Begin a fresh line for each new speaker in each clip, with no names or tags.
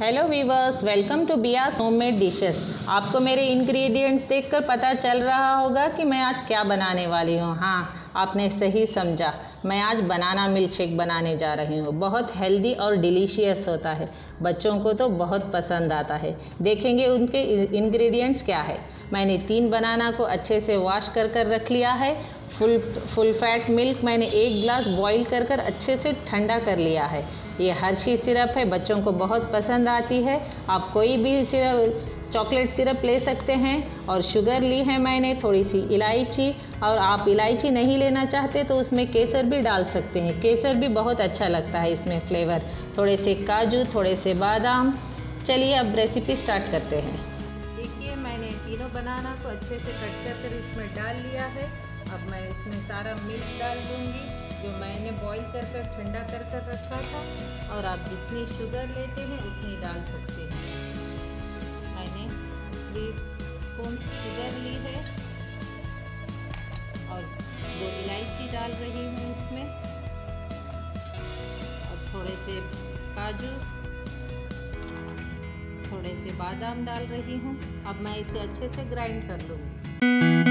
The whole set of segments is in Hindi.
हेलो वीवर्स वेलकम टू बियास होममेड डिशेस आपको मेरे इंग्रेडिएंट्स देखकर पता चल रहा होगा कि मैं आज क्या बनाने वाली हूँ। हाँ आपने सही समझा। मैं आज बनाना मिल्क शेक बनाने जा रही हूँ। बहुत हेल्दी और डिलीशियस होता है। बच्चों को तो बहुत पसंद आता है। देखेंगे उनके इंग्रेडिएंट्स क्या है। मैंने तीन बनाना को अच्छे से वॉश कर कर रख लिया है। फुल फुल फैट मिल्क मैंने एक गिलास बॉईल कर कर अच्छे से ठंडा कर लिया है। ये हर्शी सिरप है, बच्चों को बहुत पसंद आती है। आप कोई भी सिरप, चॉकलेट सिरप ले सकते हैं और शुगर ली है मैंने थोड़ी सी इलायची, और आप इलायची नहीं लेना चाहते तो उसमें केसर भी डाल सकते हैं। केसर भी बहुत अच्छा लगता है इसमें फ्लेवर। थोड़े से काजू थोड़े से बादाम। चलिए अब रेसिपी स्टार्ट करते हैं। देखिए, मैंने तीनों बनाना को अच्छे से कट कर कर इसमें डाल लिया है। अब मैं इसमें सारा मिल्क डाल दूँगी। जो मैंने बॉईल कर कर, ठंडा कर कर रखा था, और आप जितनी शुगर लेते हैं, उतनी डाल सकते हैं। मैंने थ्री स्पून शुगर ली है, और दो इलायची डाल रही हूँ इसमें। और थोड़े से काजू, थोड़े से बादाम डाल रही हूँ। अब मैं इसे अच्छे से ग्राइंड कर लूँगी।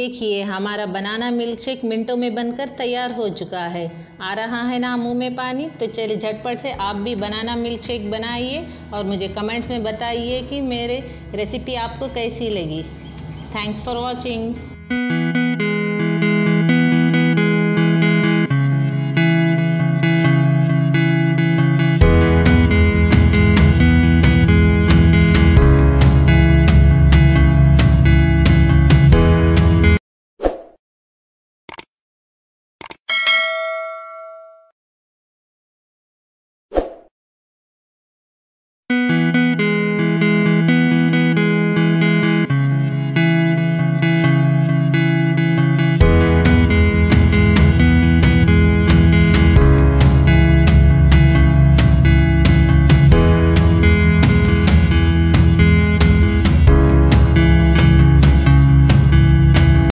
देखिए, हमारा बनाना मिल्क शेक मिनटों में बनकर तैयार हो चुका है। आ रहा है ना मुँह में पानी? तो चलिए झटपट से आप भी बनाना मिल्क शेक बनाइए और मुझे कमेंट्स में बताइए कि मेरे रेसिपी आपको कैसी लगी। Thanks for watching